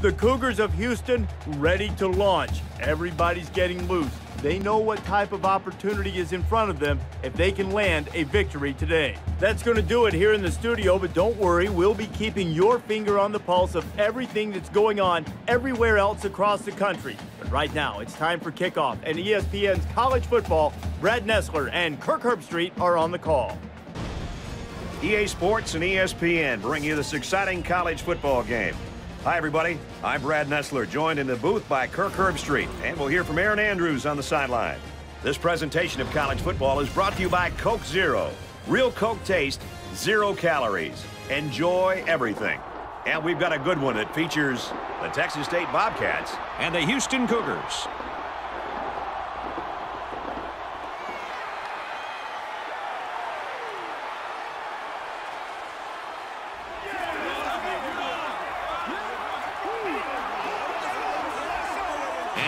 The Cougars of Houston ready to launch. Everybody's getting loose. They know what type of opportunity is in front of them if they can land a victory today. That's going to do it here in the studio, but don't worry, we'll be keeping your finger on the pulse of everything that's going on everywhere else across the country. But right now, it's time for kickoff, and ESPN's college football, Brad Nessler and Kirk Herbstreit are on the call. EA Sports and ESPN bring you this exciting college football game. Hi, everybody. I'm Brad Nessler, joined in the booth by Kirk Herbstreit, and we'll hear from Erin Andrews on the sideline. This presentation of college football is brought to you by Coke Zero. Real Coke taste, zero calories. Enjoy everything. And we've got a good one that features the Texas State Bobcats and the Houston Cougars.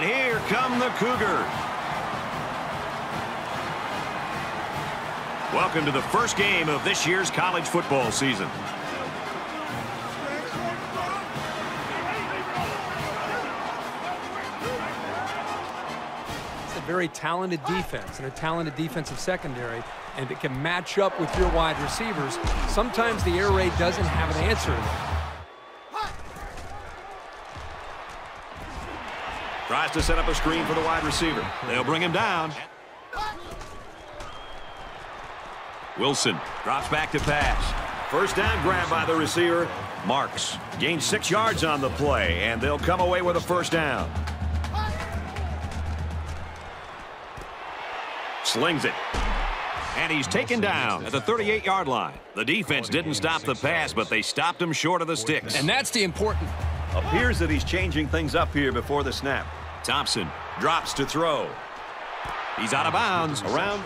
And here come the Cougars. Welcome to the first game of this year's college football season. It's a very talented defense and a talented defensive secondary, and it can match up with your wide receivers. Sometimes the air raid doesn't have an answer to that. Tries to set up a screen for the wide receiver. They'll bring him down. Wilson drops back to pass. First down grab by the receiver. Marks gains six yards on the play, and they'll come away with a first down. Slings it. And he's taken down at the 38-yard line. The defense didn't stop the pass, but they stopped him short of the sticks. And that's the important. Appears that he's changing things up here before the snap. Thompson drops to throw. He's out of bounds. Around.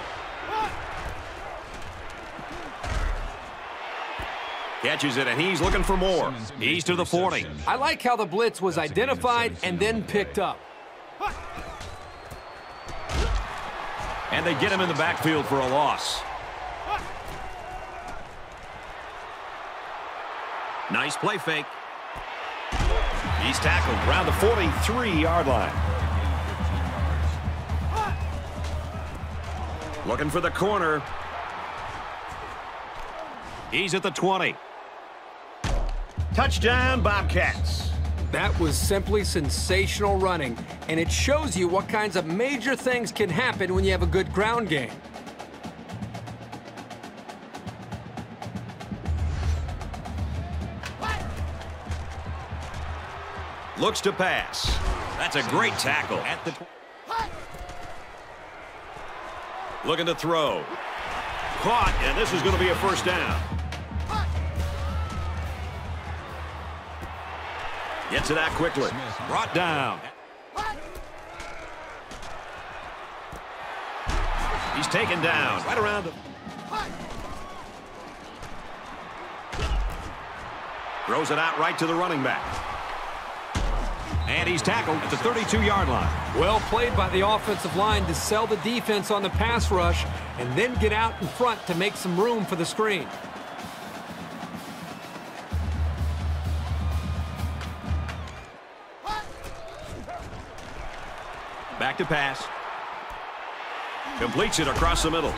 Catches it, and he's looking for more. He's to the 40. I like how the blitz was identified and then picked up. And they get him in the backfield for a loss. Nice play fake. He's tackled around the 43-yard line. Looking for the corner. He's at the 20. Touchdown, Bobcats. That was simply sensational running, and it shows you what kinds of major things can happen when you have a good ground game. Looks to pass. That's a great tackle. At the Looking to throw. Caught, and this is going to be a first down. Gets it out quickly. Brought down. He's taken down. Right around the... Throws it out right to the running back. And he's tackled at the 32-yard line. Well played by the offensive line to sell the defense on the pass rush and then get out in front to make some room for the screen. Back to pass. Completes it across the middle.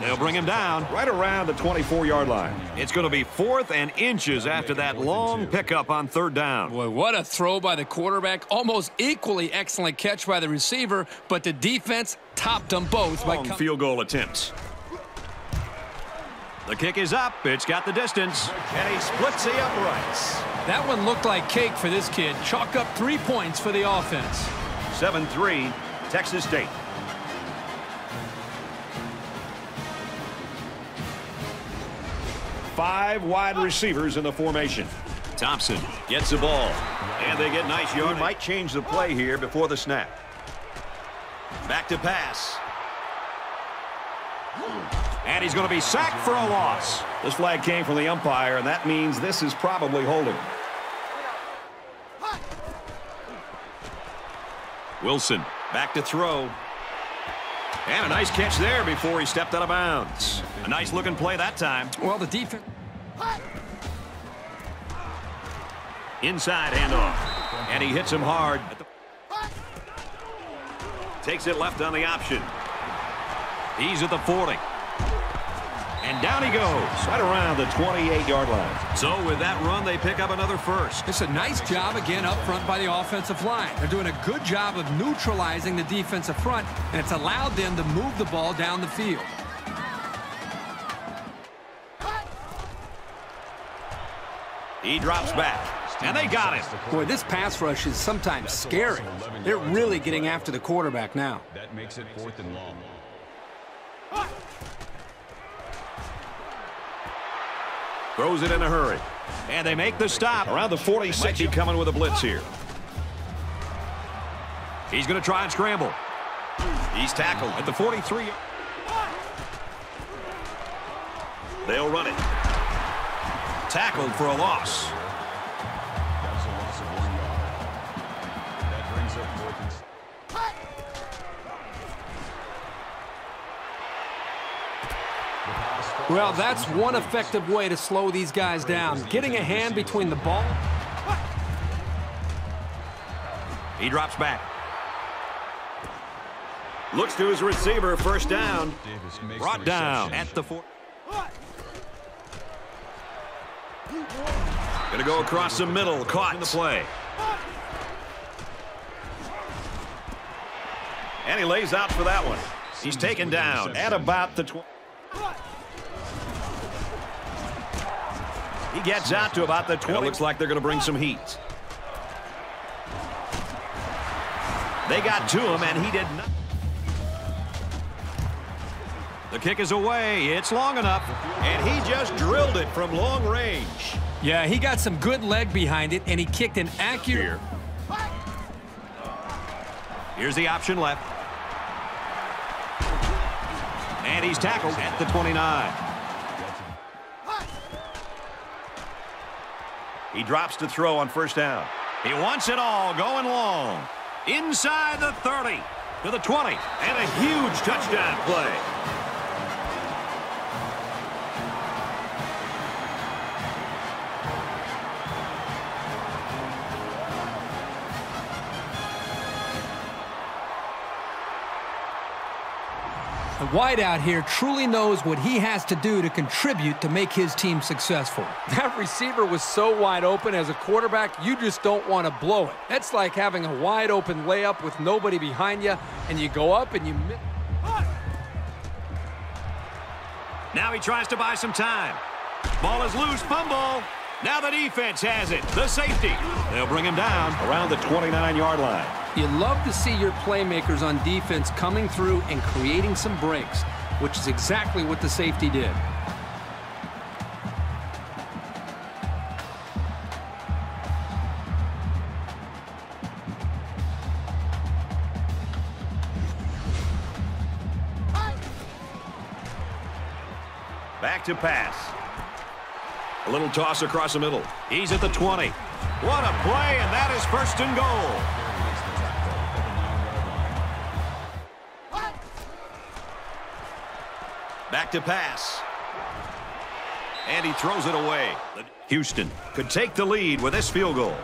They'll bring him down. Right around the 24-yard line. It's going to be fourth and inches after that long pickup on third down. Boy, what a throw by the quarterback. Almost equally excellent catch by the receiver, but the defense topped them both. By. Long field goal attempts. The kick is up. It's got the distance. And he splits the uprights. That one looked like cake for this kid. Chalk up three points for the offense. 7-3, Texas State. Five wide receivers in the formation. Thompson gets the ball. And they get nice He might change the play here before the snap. Back to pass. And he's going to be sacked for a loss. This flag came from the umpire, and that means this is probably holding. Wilson back to throw. And a nice catch there before he stepped out of bounds. A nice looking play that time. Well, the defense. Inside handoff. And he hits him hard. Takes it left on the option. He's at the 40. And down he goes. Right around the 28-yard line. So with that run, they pick up another first. It's a nice job again up front by the offensive line. They're doing a good job of neutralizing the defensive front, and it's allowed them to move the ball down the field. He drops back. And they got it. Boy, this pass rush is sometimes scary. They're really getting after the quarterback now. That makes it fourth and long. Throws it in a hurry. And they make the stop. Around the 46, he coming with a blitz here. He's going to try and scramble. He's tackled at the 43. They'll run it. Tackled for a loss. Well, that's one effective way to slow these guys down. Getting a hand between the ball. He drops back. Looks to his receiver, first down. Davis makes Brought down at the four. Going to go across the middle, caught in the play. And he lays out for that one. He's taken down at about the 20. He gets out to about the 20. looks like they're going to bring some heat. They got to him, and he did not. The kick is away. It's long enough. And he just drilled it from long range. Yeah, he got some good leg behind it, and he kicked an accurate... Here. Here's the option left. And he's tackled at the 29. He drops to throw on first down. He wants it all going long. Inside the 30 to the 20. And a huge touchdown play. Wideout here truly knows what he has to do to contribute to make his team successful. That receiver was so wide open as a quarterback, you just don't want to blow it. That's like having a wide open layup with nobody behind you, and you go up and you miss. Now he tries to buy some time. Ball is loose, fumble. Now the defense has it. The safety. They'll bring him down around the 29-yard line. You love to see your playmakers on defense coming through and creating some breaks, which is exactly what the safety did. Back to pass. A little toss across the middle. He's at the 20. What a play, and that is first and goal. Back to pass. And he throws it away. Houston could take the lead with this field goal.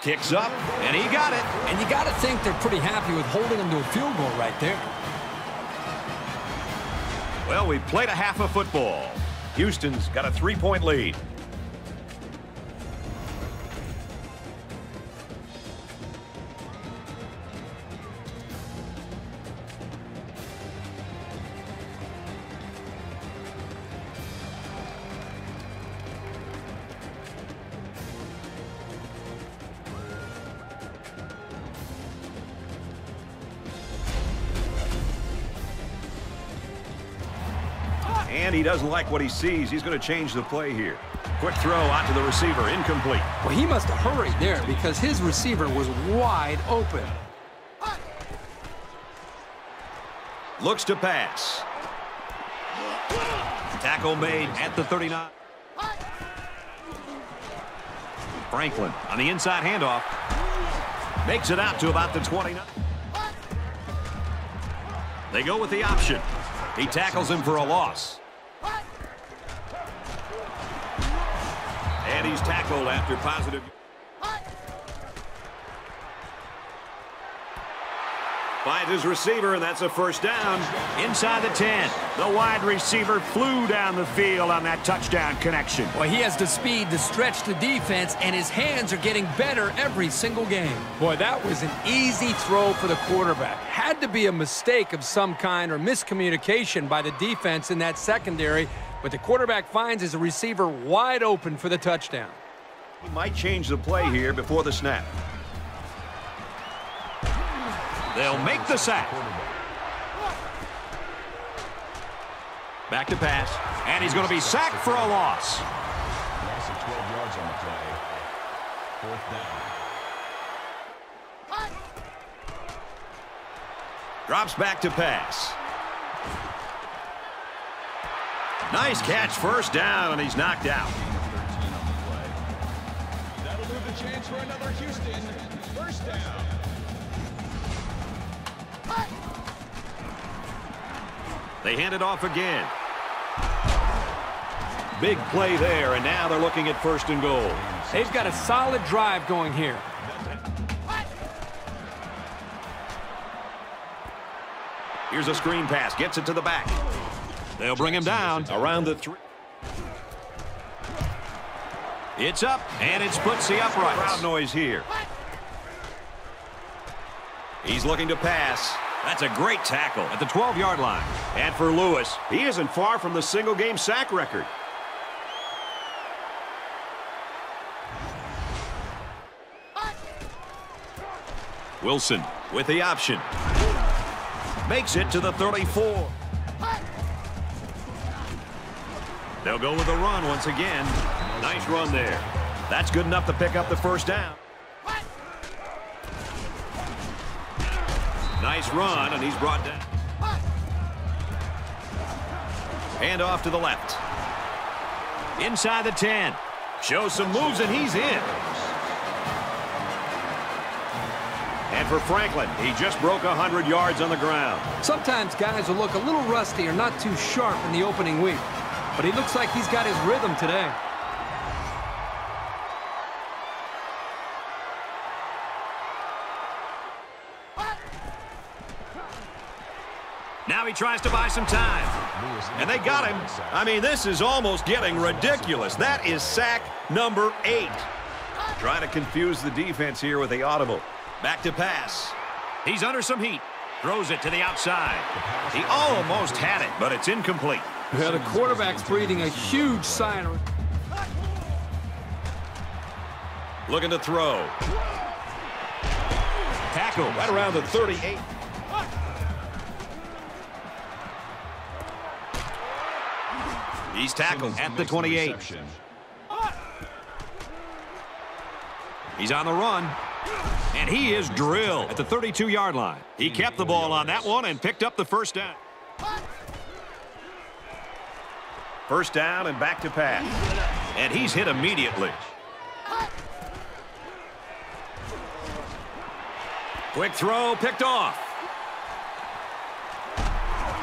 Kicks up, and he got it. And you got to think they're pretty happy with holding them to a field goal right there. Well, we played a half of football. Houston's got a three-point lead. And he doesn't like what he sees. He's going to change the play here. Quick throw out to the receiver, incomplete. Well, he must have hurried there because his receiver was wide open. Looks to pass. Tackle made at the 39. Franklin on the inside handoff. Makes it out to about the 29. They go with the option. He tackles him for a loss. And he's tackled after positive. Finds his receiver, and that's a first down. Inside the 10, the wide receiver flew down the field on that touchdown connection. Well, he has the speed to stretch the defense, and his hands are getting better every single game. Boy, that was an easy throw for the quarterback. Had to be a mistake of some kind or miscommunication by the defense in that secondary but the quarterback finds his receiver wide open for the touchdown. He might change the play here before the snap. They'll make the sack. Back to pass. And he's going to be sacked for a loss. Loss of 12 yards on the play. Fourth down. Drops back to pass. Nice catch, first down, and he's knocked out. 13 on the play. That'll move the chance for another Houston. First down. They hand it off again. Big play there, and now they're looking at first and goal. They've got a solid drive going here. Here's a screen pass, gets it to the back. They'll bring him down around the three. It's up, and it splits the uprights. Crowd noise here. He's looking to pass. That's a great tackle at the 12-yard line. And for Lewis, he isn't far from the single-game sack record. Wilson with the option. Makes it to the 34. They'll go with a run once again. Nice run there. That's good enough to pick up the first down. Nice run, and he's brought down. Hand off to the left. Inside the 10. Shows some moves, and he's in. And for Franklin, he just broke 100 yards on the ground. Sometimes guys will look a little rusty or not too sharp in the opening week, but he looks like he's got his rhythm today. Now he tries to buy some time. And they got him. I mean, this is almost getting ridiculous. That is sack number eight. Trying to confuse the defense here with the audible. Back to pass. He's under some heat. Throws it to the outside. He almost had it, but it's incomplete. Yeah, the quarterback's breathing a huge sigh. Looking to throw. Tackle right around the 38. He's tackled at the 28. He's on the run. And he is drilled at the 32-yard line. He kept the ball on that one and picked up the first down. First down and back to pass. And he's hit immediately. Quick throw, picked off.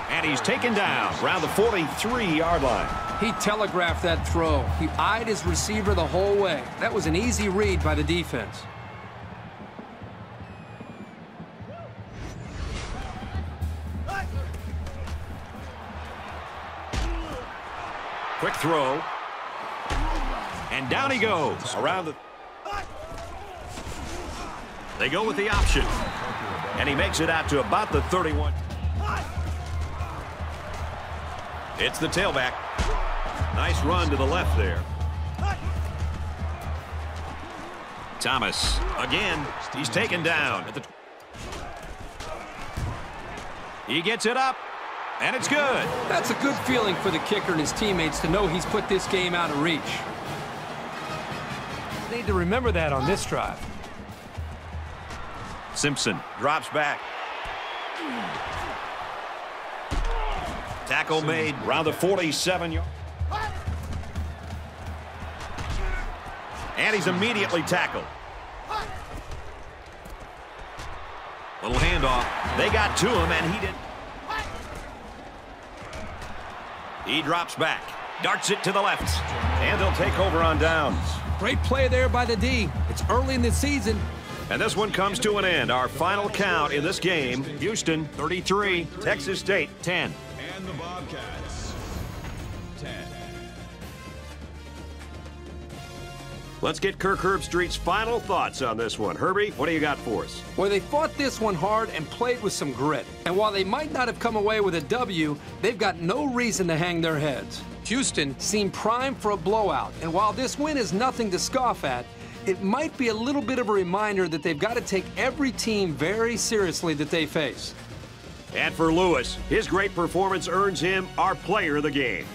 And he's taken down around the 43-yard line. He telegraphed that throw. He eyed his receiver the whole way. That was an easy read by the defense. Quick throw. And down he goes around the... They go with the option. And he makes it out to about the 31. It's the tailback. Nice run to the left there. Thomas, again, he's taken down. At the he gets it up, and it's good. That's a good feeling for the kicker and his teammates to know he's put this game out of reach. Need to remember that on this drive. Simpson Drops back. Tackle made around the 47 yard. And he's immediately tackled. Little handoff. They got to him, and he did. He drops back. Darts it to the left. And they'll take over on downs. Great play there by the D. It's early in the season, And this one comes to an end. Our final count in this game, Houston 33, Texas State 10. And the Bobcats, Let's get Kirk Herbstreit's final thoughts on this one. Herbie, what do you got for us? Well, they fought this one hard and played with some grit. And while they might not have come away with a W, they've got no reason to hang their heads. Houston seemed primed for a blowout, and while this win is nothing to scoff at, it might be a little bit of a reminder that they've got to take every team very seriously that they face. And for Lewis, his great performance earns him our player of the game.